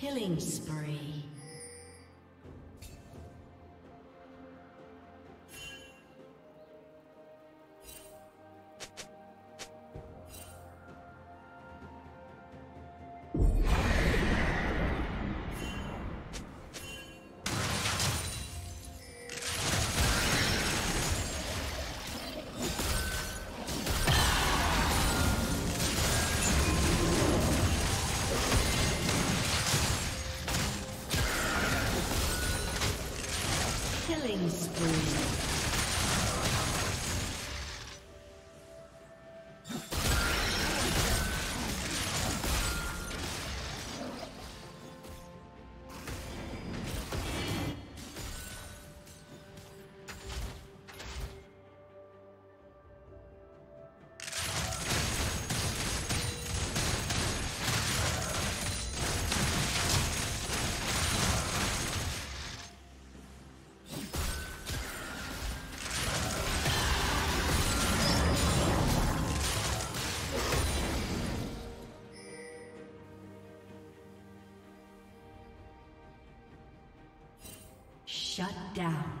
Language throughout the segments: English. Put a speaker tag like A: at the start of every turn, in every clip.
A: Killing spree. Killing Shut down.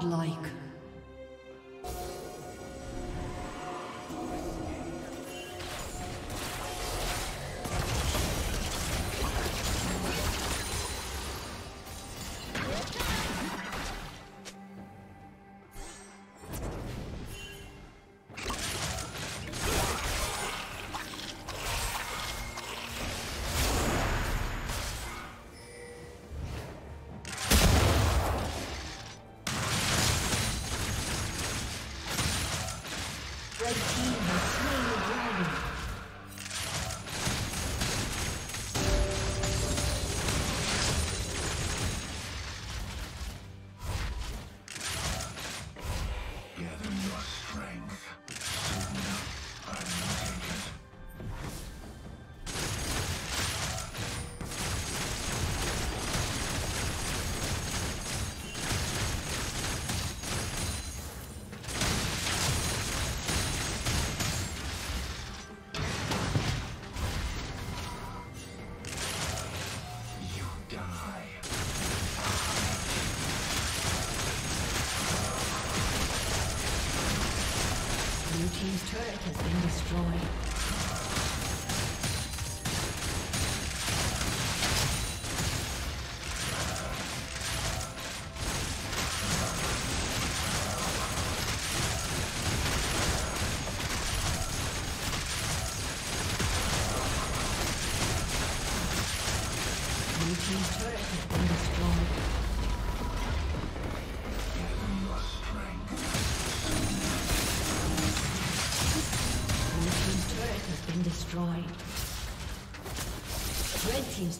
A: Godlike.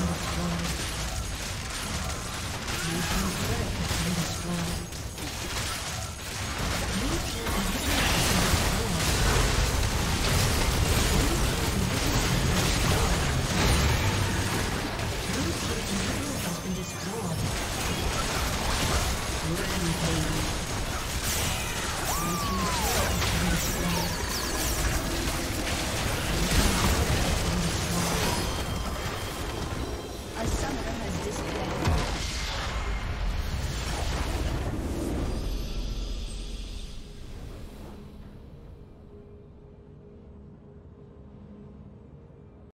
B: Oh, Destroyed.